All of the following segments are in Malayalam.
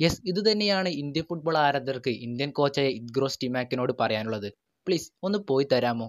യെസ് ഇത് തന്നെയാണ് ഇന്ത്യൻ ഫുട്ബോൾ ആരാധകർക്ക് ഇന്ത്യൻ കോച്ചായ ഇദ്ഗ്രോസ് ടീമാക്കിനോട് പറയാനുള്ളത്. പ്ലീസ് ഒന്ന് പോയി തരാമോ?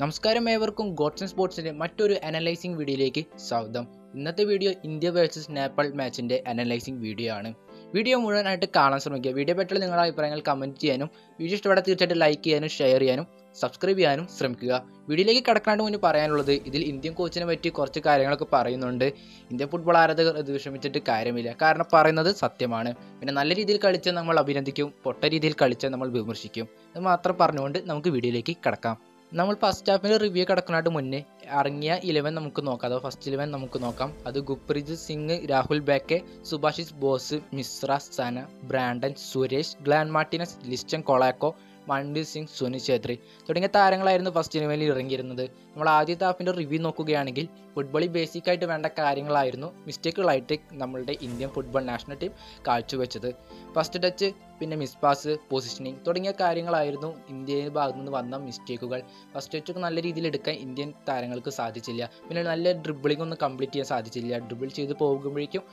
നമസ്കാരം ഏവർക്കും ഗോഡ്സൺ സ്പോർട്സിന്റെ മറ്റൊരു അനലൈസിംഗ് വീഡിയോയിലേക്ക് സ്വാഗതം. ഇന്നത്തെ വീഡിയോ ഇന്ത്യ വേഴ്സസ് നേപ്പാൾ മാച്ചിന്റെ അനലൈസിംഗ് വീഡിയോ ആണ്. വീഡിയോ മുഴുവനായിട്ട് കാണാൻ ശ്രമിക്കുക. വീഡിയോ പെട്ടെന്ന് നിങ്ങളുടെ അഭിപ്രായങ്ങൾ കമന്റ് ചെയ്യാനും വീഡിയോ ഇഷ്ടപ്പെട്ടാൽ തീർച്ചയായിട്ടും ലൈക്ക് ചെയ്യാനും ഷെയർ ചെയ്യാനും സബ്സ്ക്രൈബ് ചെയ്യാനും ശ്രമിക്കുക. വീഡിയോയിലേക്ക് കടക്കാണ്ട് മുന്നേ പറയാനുള്ളത് ഇതിൽ ഇന്ത്യൻ കോച്ചിനെ പറ്റി കുറച്ച് കാര്യങ്ങളൊക്കെ പറയുന്നുണ്ട്. ഇന്ത്യൻ ഫുട്ബോൾ ആരാധകർ ഇത് വിഷമിച്ചിട്ട് കാര്യമില്ല. കാരണം പറയുന്നത് സത്യമാണ്. പിന്നെ നല്ല രീതിയിൽ കളിച്ചാൽ നമ്മൾ അഭിനന്ദിക്കും പൊട്ട രീതിയിൽ കളിച്ചാൽ നമ്മൾ വിമർശിക്കും. ഇത് മാത്രം പറഞ്ഞുകൊണ്ട് നമുക്ക് വീഡിയോയിലേക്ക് കടക്കാം. നമ്മൾ ഫസ്റ്റ് ഹാഫിൽ റിവ്യൂ കിടക്കുന്നതിന് മുന്നേ ഇറങ്ങിയ ഇലവൻ നമുക്ക് നോക്കാം. അഥവാ ഫസ്റ്റ് ഇലവൻ നമുക്ക് നോക്കാം. അത് Gurpreet Singh Rahul Bheke Subhasish Bose Mishra Sana Brandon Suresh Glan Martinez Liston Colaco Manvir Singh Sunil Chhetri തുടങ്ങിയ താരങ്ങളായിരുന്നു ഫസ്റ്റ് ഇലവനിൽ ഇറങ്ങിയിരുന്നത്. നമ്മൾ ആദ്യത്തെ ഹാഫിന്റെ റിവ്യൂ നോക്കുകയാണെങ്കിൽ ഫുട്ബോളിൽ ബേസിക് ആയിട്ട് വേണ്ട കാര്യങ്ങളായിരുന്നു മിസ്റ്റേക്കുകളായിട്ട് നമ്മളുടെ ഇന്ത്യൻ ഫുട്ബോൾ നാഷണൽ ടീം കാഴ്ചവെച്ചത്. ഫസ്റ്റ് ടച്ച് പിന്നെ മിസ് പാസ് പൊസിഷനിങ് തുടങ്ങിയ കാര്യങ്ങളായിരുന്നു ഇന്ത്യയുടെ ഭാഗത്തു നിന്ന് വന്ന മിസ്റ്റേക്കുകൾ ഫസ്റ്റ് ടച്ചൊക്കെ നല്ല രീതിയിൽ എടുക്കാൻ ഇന്ത്യൻ താരങ്ങൾക്ക് സാധിച്ചില്ല. പിന്നെ നല്ല ഡ്രിബിളിംഗ് ഒന്നും കംപ്ലീറ്റ് ചെയ്യാൻ സാധിച്ചില്ല. ഡ്രിബിൾ ചെയ്ത് പോകുമ്പോഴേക്കും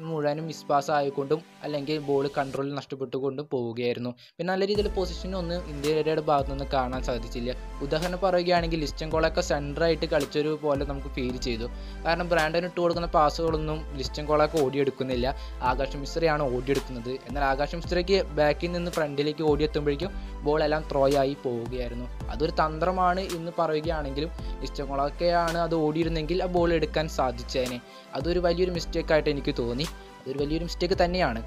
മുഴുവനും മിസ്പാസ് ആയിക്കൊണ്ടും അല്ലെങ്കിൽ ബോൾ കൺട്രോൾ നഷ്ടപ്പെട്ടുകൊണ്ടും പോവുകയായിരുന്നു. പിന്നെ നല്ല രീതിയിൽ പൊസിഷനൊന്നും ഇന്ത്യയുടെ ഭാഗത്തു നിന്ന് കാണാൻ സാധിച്ചില്ല. ഉദാഹരണം പറയുകയാണെങ്കിൽ ലിസ്റ്റൻ കോളൊക്കെ സെന്ററായിട്ട് കളിച്ചൊരു പോലെ നമുക്ക് ഫീൽ ചെയ്തു. കാരണം ബ്രാൻഡൻ ഇട്ട് കൊടുക്കുന്ന പാസുകളൊന്നും ലിസ്റ്റൻ കോളൊക്കെ ഓടിയെടുക്കുന്നില്ല. ആകാശ് മിശ്രയാണ് ഓടിയെടുക്കുന്നത്. എന്നാൽ ആകാശ് മിശ്രയ്ക്ക് ബാക്കിൽ നിന്ന് ഫ്രണ്ടിലേക്ക് ഓടിയെത്തുമ്പോഴേക്കും ബോൾ എല്ലാം ത്രോ ആയി പോവുകയായിരുന്നു. അതൊരു തന്ത്രമാണ് എന്ന് പറയുകയാണെങ്കിലും ലിസ്റ്റൻ കോളൊക്കെയാണ് അത് ഓടിയിരുന്നെങ്കിൽ ആ ബോൾ എടുക്കാൻ സാധിച്ചേനെ. അതൊരു വലിയൊരു മിസ്റ്റേക്കായിട്ട് എനിക്ക് തോന്നി. അതൊരു വലിയൊരു മിസ്റ്റേക്ക് തന്നെയാണ്.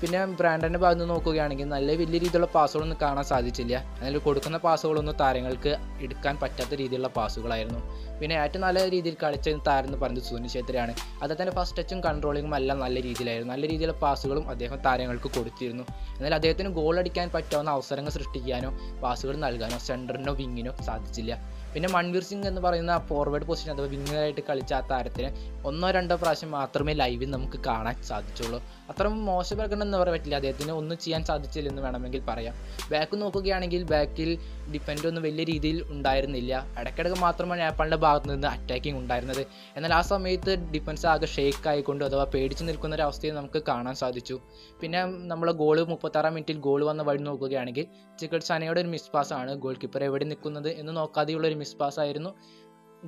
പിന്നെ ബ്രാൻഡന്റെ ഭാഗത്ത് നിന്ന് നോക്കുകയാണെങ്കിൽ നല്ല വലിയ രീതിയിലുള്ള പാസുകളൊന്നും കാണാൻ സാധിച്ചില്ല. അതിൽ കൊടുക്കുന്ന പാസുകളൊന്നും താരങ്ങൾക്ക് എടുക്കാൻ പറ്റാത്ത രീതിയിലുള്ള പാസുകളായിരുന്നു പിന്നെ ഏറ്റവും നല്ല രീതിയിൽ കളിച്ച താരം എന്ന് പറയുന്നത് സുനിൽ ഛേത്രിയാണ്. അദ്ദേഹത്തിന്റെ ഫസ്റ്റ് ടച്ചും കൺട്രോളിങ്ങും എല്ലാം നല്ല രീതിയിലായിരുന്നു. നല്ല രീതിയിലുള്ള പാസുകളും അദ്ദേഹം താരങ്ങൾക്ക് കൊടുത്തിരുന്നു. എന്നാൽ അദ്ദേഹത്തിന് ഗോൾ അടിക്കാൻ പറ്റാവുന്ന അവസരങ്ങൾ സൃഷ്ടിക്കാനോ പാസുകൾ നൽകാനോ സെന്ററിനോ വിങ്ങിനോ സാധിച്ചില്ല. പിന്നെ മൺവീർ സിംഗ് എന്ന് പറയുന്ന ഫോർവേഡ് പൊസിഷൻ അഥവാ വിങ്ങറായിട്ട് കളിച്ച ആ താരത്തിന് ഒന്നോ രണ്ടോ പ്രാവശ്യം മാത്രമേ ലൈവിൽ നമുക്ക് കാണാൻ സാധിച്ചുള്ളൂ. അത്ര മോശം പ്രകടനം എന്ന് പറയാൻ പറ്റില്ല. അദ്ദേഹത്തിന് ഒന്നും ചെയ്യാൻ സാധിച്ചില്ല എന്ന് വേണമെങ്കിൽ പറയാം. ബാക്ക് നോക്കുകയാണെങ്കിൽ ബാക്കിൽ ഡിഫൻഡ് ഒന്നും വലിയ രീതിയിൽ ഉണ്ടായിരുന്നില്ല. ഇടയ്ക്കിടയ്ക്ക് മാത്രമാണ് നേപ്പാളിന്റെ ഭാഗത്ത് നിന്ന് അറ്റാക്കിംഗ് ഉണ്ടായിരുന്നത്. എന്നാൽ ആ സമയത്ത് ഡിഫൻസ് ആകെ ഷേക്ക് ആയിക്കൊണ്ട് അഥവാ പേടിച്ച് നിൽക്കുന്ന ഒരു അവസ്ഥയെ നമുക്ക് കാണാൻ സാധിച്ചു. പിന്നെ നമ്മൾ ഗോൾ മുപ്പത്താറാം മിനിറ്റിൽ ഗോൾ വന്ന വഴി നോക്കുകയാണെങ്കിൽ ചിക്കറ്റ് സനയുടെ ഒരു മിസ് പാസ് ആണ്. ഗോൾ കീപ്പർ എവിടെ നിൽക്കുന്നത് എന്ന് നോക്കാതെയുള്ള ഒരു മിസ് പാസ് ആയിരുന്നു.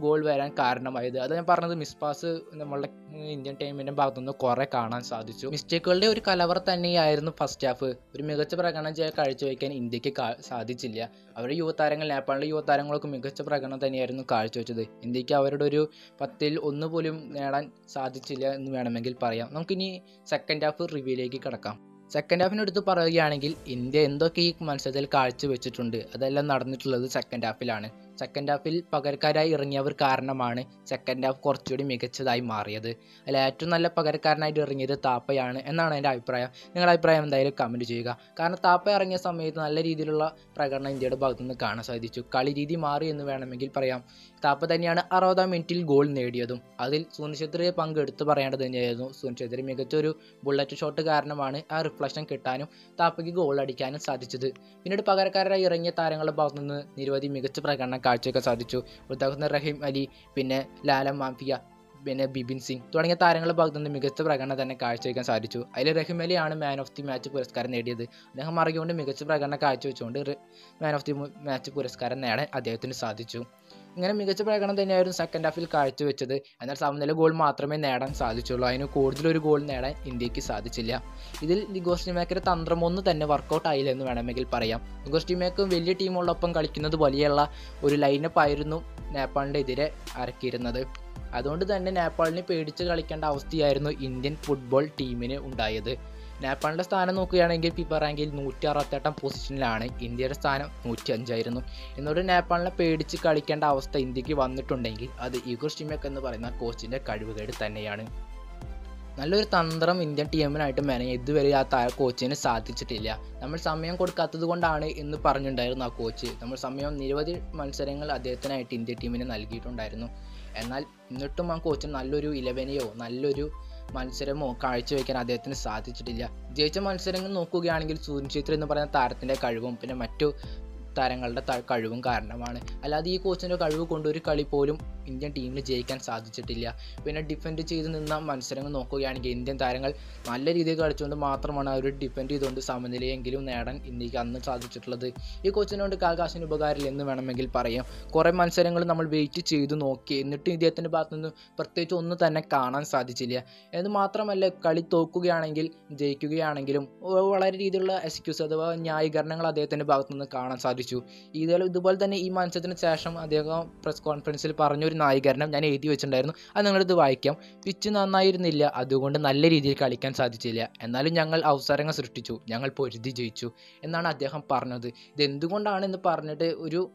ഗോൾ വരാൻ കാരണമായത്. അത് ഞാൻ പറഞ്ഞത് മിസ് പാസ് നമ്മളുടെ ഇന്ത്യൻ ടീമിന്റെ ഭാഗത്തുനിന്ന് കുറേ കാണാൻ സാധിച്ചു. മിസ്റ്റേക്കുകളുടെ ഒരു കലവർ തന്നെയായിരുന്നു ഫസ്റ്റ് ഹാഫ്. ഒരു മികച്ച പ്രകടനം ചെയ്യാൻ കാഴ്ചവെക്കാൻ ഇന്ത്യയ്ക്ക് സാധിച്ചില്ല. അവരുടെ യുവതാരങ്ങൾ നേപ്പാളിലെ യുവതാരങ്ങളൊക്കെ മികച്ച പ്രകടനം തന്നെയായിരുന്നു കാഴ്ചവെച്ചത്. ഇന്ത്യയ്ക്ക് അവരുടെ ഒരു പത്തിൽ ഒന്ന് പോലും നേടാൻ സാധിച്ചില്ല എന്ന് വേണമെങ്കിൽ പറയാം. നമുക്കിനി സെക്കൻഡ് ഹാഫ് റിവ്യൂയിലേക്ക് കിടക്കാം. സെക്കൻഡ് ഹാഫിനെടുത്ത് പറയുകയാണെങ്കിൽ ഇന്ത്യ എന്തൊക്കെ ഈ മത്സരത്തിൽ കാഴ്ചവെച്ചിട്ടുണ്ട്? അതെല്ലാം നടന്നിട്ടുള്ളത് സെക്കൻഡ് ഹാഫിലാണ് സെക്കൻഡ് ഹാഫിൽ പകരക്കാരായി ഇറങ്ങിയവർ കാരണമാണ് സെക്കൻഡ് ഹാഫ് കുറച്ചുകൂടി മികച്ചതായി മാറിയത്. അതിൽ ഏറ്റവും നല്ല പകരക്കാരനായിട്ട് ഇറങ്ങിയത് താപ്പയാണ് എന്നാണ് എന്റെ അഭിപ്രായം. നിങ്ങളുടെ അഭിപ്രായം എന്തായാലും കമന്റ് ചെയ്യുക. കാരണം താപ്പ ഇറങ്ങിയ സമയത്ത് നല്ല രീതിയിലുള്ള പ്രകടനം ഇന്ത്യയുടെ ഭാഗത്തു നിന്ന് കാണാൻ സാധിച്ചു. കളി രീതി മാറി എന്ന് വേണമെങ്കിൽ പറയാം. താപ്പ തന്നെയാണ് അറുപതാം മിനിറ്റിൽ ഗോൾ നേടിയതും. അതിൽ പങ്കെടുത്ത് പങ്ക് എടുത്തു പറയേണ്ടത് തന്നെയായിരുന്നു. മികച്ച മികച്ചൊരു ബുള്ളറ്റ് ഷോട്ട് കാരണമാണ് ആ റിഫ്ലക്ഷൻ കിട്ടാനും താപ്പയ്ക്ക് ഗോൾ അടിക്കാനും സാധിച്ചത്. പിന്നീട് പകരക്കാരായി ഇറങ്ങിയ താരങ്ങളുടെ ഭാഗത്തു നിന്ന് നിരവധി മികച്ച പ്രകടനം കാഴ്ചവെക്കാൻ സാധിച്ചു. ഉദാഹരണ റഹീം അലി പിന്നെ ലാലം മാഫിയ പിന്നെ ബിബിൻ സിംഗ് തുടങ്ങിയ താരങ്ങളുടെ ഭാഗത്തു നിന്ന് മികച്ച പ്രകടനം തന്നെ കാഴ്ചവെക്കാൻ സാധിച്ചു. അതിൽ റഹിം അലിയാണ് മാൻ ഓഫ് ദി മാച്ച് പുരസ്കാരം നേടിയത്. അദ്ദേഹം മറികൊണ്ട് മികച്ച പ്രകടനം കാഴ്ചവെച്ചുകൊണ്ട് മാൻ ഓഫ് ദി മാച്ച് പുരസ്കാരം നേടാൻ അദ്ദേഹത്തിന് സാധിച്ചു. ഇങ്ങനെ മികച്ച പ്രകടനം തന്നെയായിരുന്നു സെക്കൻഡ് ഹാഫിൽ കാഴ്ചവെച്ചത്. എന്നാൽ സമനില ഗോൾ മാത്രമേ നേടാൻ സാധിച്ചുള്ളൂ. അതിന് കൂടുതലൊരു ഗോൾ നേടാൻ ഇന്ത്യയ്ക്ക് സാധിച്ചില്ല. ഇതിൽ ടീമേക്കറെ തന്ത്രം ഒന്ന് തന്നെ വർക്കൗട്ട് ആയില്ല എന്ന് വേണമെങ്കിൽ പറയാം. ലിഗോസ് ടിമേക്കും വലിയ ടീമുകളൊപ്പം കളിക്കുന്നത് പോലെയുള്ള ഒരു ലൈനപ്പ് ആയിരുന്നു നേപ്പാളിന്റെ എതിരെ അരക്കിയിരുന്നത് അതുകൊണ്ട് തന്നെ നേപ്പാളിനെ പേടിച്ച് കളിക്കേണ്ട അവസ്ഥയായിരുന്നു ഇന്ത്യൻ ഫുട്ബോൾ ടീമിന് ഉണ്ടായത്. നേപ്പാളിന്റെ സ്ഥാനം നോക്കുകയാണെങ്കിൽ ഫിഫ റാങ്കിൽ നൂറ്റി അറുപത്തെട്ടാം പൊസിഷനിലാണ് ഇന്ത്യയുടെ സ്ഥാനം നൂറ്റി അഞ്ചായിരുന്നു എന്നോട് നേപ്പാളിനെ പേടിച്ച് കളിക്കേണ്ട അവസ്ഥ ഇന്ത്യയ്ക്ക് വന്നിട്ടുണ്ടെങ്കിൽ അത് ഇഗുർ ഷിമേക്ക് എന്ന് പറയുന്ന കോച്ചിന്റെ കഴിവുകേട് തന്നെയാണ്. നല്ലൊരു തന്ത്രം ഇന്ത്യൻ ടീമിനായിട്ട് മെനഞ്ഞ ഇതുവരെ ആ താര കോച്ചിന് സാധിച്ചിട്ടില്ല. നമ്മൾ സമയം കൊടുക്കാത്തത് കൊണ്ടാണ് എന്ന് പറഞ്ഞിട്ടുണ്ടായിരുന്നു ആ കോച്ച്. നമ്മൾ സമയം നിരവധി മത്സരങ്ങൾ അദ്ദേഹത്തിനായിട്ട് ഇന്ത്യ ടീമിന് നൽകിയിട്ടുണ്ടായിരുന്നു. എന്നാൽ എന്നിട്ടും ആ കോച്ച് നല്ലൊരു ഇലവനെയോ നല്ലൊരു മത്സരമോ കാഴ്ചവെക്കാൻ അദ്ദേഹത്തിന് സാധിച്ചിട്ടില്ല. ജയിച്ച മത്സരങ്ങൾ നോക്കുകയാണെങ്കിൽ സൂര്യൻ ഛേത്രി എന്ന് പറയുന്ന താരത്തിന്റെ കഴിവും പിന്നെ മറ്റു താരങ്ങളുടെ കഴിവും കാരണമാണ്. അല്ലാതെ ഈ കോച്ചിന്റെ കഴിവ് കൊണ്ട് ഒരു കളി പോലും ഇന്ത്യൻ ടീമിന് ജയിക്കാൻ സാധിച്ചിട്ടില്ല. പിന്നെ ഡിഫെൻഡ് ചെയ്ത് നിന്ന മത്സരങ്ങൾ നോക്കുകയാണെങ്കിൽ ഇന്ത്യൻ താരങ്ങൾ നല്ല രീതിയിൽ കളിച്ചുകൊണ്ട് മാത്രമാണ് അവർ ഡിഫെൻഡ് ചെയ്തുകൊണ്ട് സമനിലയെങ്കിലും നേടാൻ ഇന്ത്യയ്ക്ക് അന്ന് സാധിച്ചിട്ടുള്ളത്. ഈ കോച്ചിനോട് കാൽകാശിന് ഉപകാരമില്ല എന്ന് വേണമെങ്കിൽ പറയാം. കുറേ മത്സരങ്ങൾ നമ്മൾ വെയിറ്റ് ചെയ്ത് നോക്കി. എന്നിട്ട് ഇദ്ദേഹത്തിന്റെ ഭാഗത്തുനിന്ന് പ്രത്യേകിച്ച് ഒന്നും തന്നെ കാണാൻ സാധിച്ചില്ല. എന്ന് മാത്രമല്ല കളി തോക്കുകയാണെങ്കിൽ ജയിക്കുകയാണെങ്കിലും വളരെ രീതിയിലുള്ള എക്സ്ക്യൂസ് അഥവാ ന്യായീകരണങ്ങൾ അദ്ദേഹത്തിന്റെ ഭാഗത്തുനിന്ന് കാണാൻ സാധിച്ചു. ഇതേ ഇതുപോലെ ഇതുപോലെ തന്നെ ഈ മത്സരത്തിന് ശേഷം അദ്ദേഹം പ്രസ് കോൺഫറൻസിൽ പറഞ്ഞൊരു നായകരണം ഞാൻ എഴുതി വെച്ചിട്ടുണ്ടായിരുന്നു. അത് നിങ്ങളിത് വായിക്കാം. പിച്ച് നന്നായിരുന്നില്ല. അതുകൊണ്ട് നല്ല രീതിയിൽ കളിക്കാൻ സാധിച്ചില്ല. എന്നാലും ഞങ്ങൾ അവസരങ്ങൾ സൃഷ്ടിച്ചു. ഞങ്ങൾ പൊരുതി ജയിച്ചു എന്നാണ് അദ്ദേഹം പറഞ്ഞത്. ഇത് എന്ന് പറഞ്ഞിട്ട് ഒരു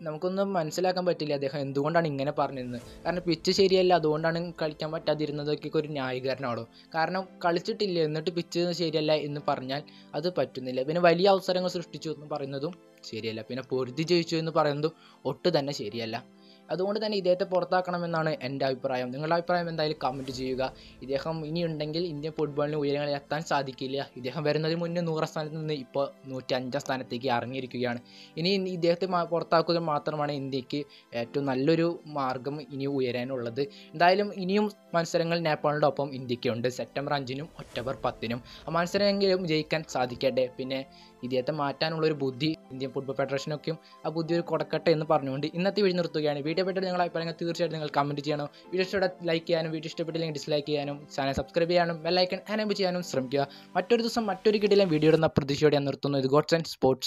നമുക്കൊന്നും മനസ്സിലാക്കാൻ പറ്റില്ല അദ്ദേഹം എന്തുകൊണ്ടാണ് ഇങ്ങനെ പറഞ്ഞിരുന്നത്. കാരണം പിച്ച് ശരിയല്ല അതുകൊണ്ടാണ് കളിക്കാൻ പറ്റാതിരുന്നതൊക്കെ ഒരു ന്യായീകരണമാണോ? കാരണം കളിച്ചിട്ടില്ല എന്നിട്ട് പിച്ച് ശരിയല്ല എന്ന് പറഞ്ഞാൽ അത് പറ്റുന്നില്ല. പിന്നെ വലിയ അവസരങ്ങൾ സൃഷ്ടിച്ചു എന്ന് പറയുന്നതും ശരിയല്ല. പിന്നെ പൊരുതി ജയിച്ചു എന്ന് പറയുന്നതും ഒട്ട് തന്നെ ശരിയല്ല. അതുകൊണ്ട് തന്നെ ഇദ്ദേഹത്തെ പുറത്താക്കണമെന്നാണ് എന്റെ അഭിപ്രായം. നിങ്ങളുടെ അഭിപ്രായം എന്തായാലും കമന്റ് ചെയ്യുക. ഇദ്ദേഹം ഇനിയുണ്ടെങ്കിൽ ഇന്ത്യൻ ഫുട്ബോളിന് ഉയരങ്ങളിൽ എത്താൻ സാധിക്കില്ല. ഇദ്ദേഹം വരുന്നതിന് മുന്നേ നൂറാം സ്ഥാനത്ത് നിന്ന് ഇപ്പോൾ നൂറ്റി അഞ്ചാം സ്ഥാനത്തേക്ക് ഇറങ്ങിയിരിക്കുകയാണ്. ഇനി ഇദ്ദേഹത്തെ പുറത്താക്കുക മാത്രമാണ് ഇന്ത്യയ്ക്ക് ഏറ്റവും നല്ലൊരു മാർഗം ഇനി ഉയരാനുള്ളത്. എന്തായാലും ഇനിയും മത്സരങ്ങൾ നേപ്പാളിന്റെ ഒപ്പം ഇന്ത്യക്കുണ്ട്. സെപ്റ്റംബർ അഞ്ചിനും ഒക്ടോബർ പത്തിനും ആ മത്സരമെങ്കിലും ജയിക്കാൻ സാധിക്കട്ടെ. പിന്നെ ഇദ്ദേഹത്തെ മാറ്റാനുള്ള ഒരു ബുദ്ധി ഇന്ത്യൻ ഫുട്ബോൾ ഫെഡറേഷനൊക്കെയും ആ ബുദ്ധി ഒരു കൊടുക്കട്ടെ എന്ന് പറഞ്ഞുകൊണ്ട് ഇന്നത്തെ വീഡിയോ നിർത്തുകയാണ്. വീഡിയോ പറ്റി നിങ്ങൾ അഭിപ്രായങ്ങൾ തീർച്ചയായിട്ടും നിങ്ങൾ കമന്റ് ചെയ്യണം. വീഡിയോ ഇഷ്ടപ്പെട്ട ലൈക്ക് ചെയ്യാനും വീഡിയോ ഇഷ്ടപ്പെട്ടില്ലെങ്കിൽ ഡിസ്ലൈക്ക് ചെയ്യാനും ചാനൽ സബ്സ്ക്രൈബ് ചെയ്യാനും ബെല്ലൈക്കൺ എനേബിൾ ചെയ്യാനും ശ്രമിക്കുക. മറ്റൊരു ദിവസം മറ്റൊരു കിടിലൻ വീഡിയോ ഇടുന്ന പ്രതീക്ഷയോടെ ഞാൻ നിർത്തുന്നു. ഇത് ഗോഡ്സ് ആൻഡ് സ്പോർട്സ്